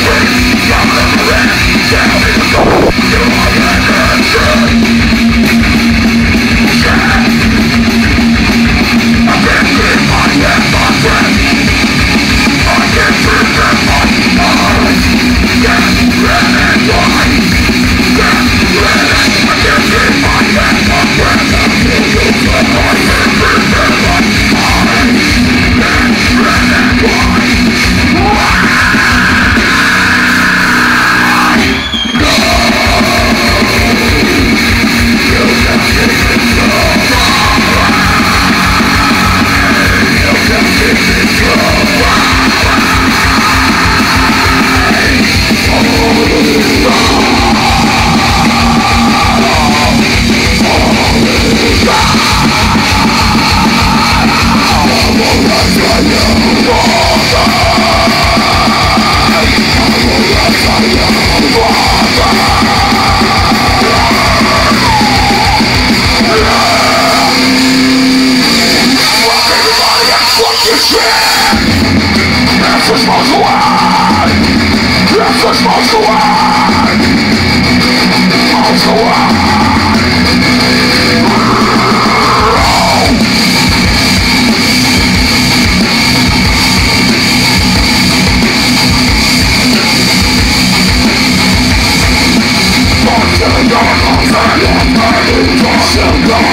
Burn! Show